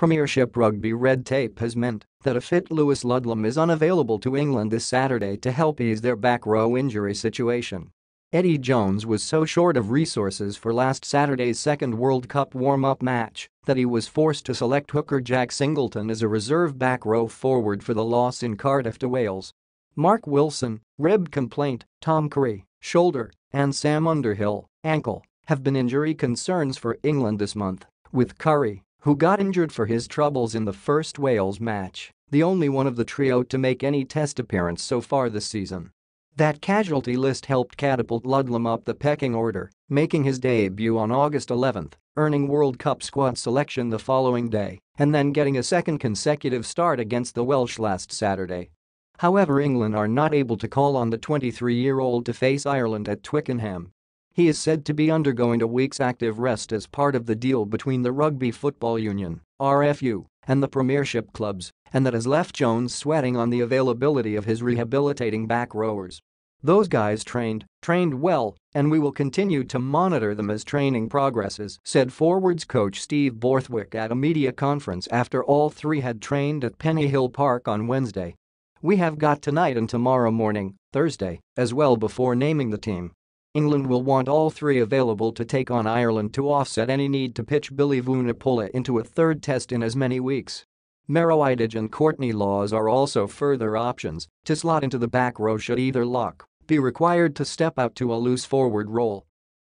Premiership rugby red tape has meant that a fit Lewis Ludlam is unavailable to England this Saturday to help ease their back row injury situation. Eddie Jones was so short of resources for last Saturday's second World Cup warm-up match that he was forced to select hooker Jack Singleton as a reserve back row forward for the loss in Cardiff to Wales. Mark Wilson, rib complaint, Tom Curry, shoulder, and Sam Underhill, ankle, have been injury concerns for England this month, with Curry, who got injured for his troubles in the first Wales match, the only one of the trio to make any test appearance so far this season. That casualty list helped catapult Ludlam up the pecking order, making his debut on August 11, earning World Cup squad selection the following day, and then getting a second consecutive start against the Welsh last Saturday. However England are not able to call on the 23-year-old to face Ireland at Twickenham. He is said to be undergoing a week's active rest as part of the deal between the Rugby Football Union RFU, and the Premiership clubs, and that has left Jones sweating on the availability of his rehabilitating back rowers. Those guys trained, trained well, and we will continue to monitor them as training progresses, said forwards coach Steve Borthwick at a media conference after all three had trained at Pennyhill Park on Wednesday. We have got tonight and tomorrow morning, Thursday, as well before naming the team. England will want all three available to take on Ireland to offset any need to pitch Billy Vunipola into a third test in as many weeks. Maro Itoje and Courtney Lawes are also further options to slot into the back row should either lock be required to step out to a loose forward role.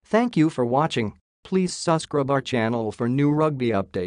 Thank you for watching. Please subscribe our channel for new rugby updates.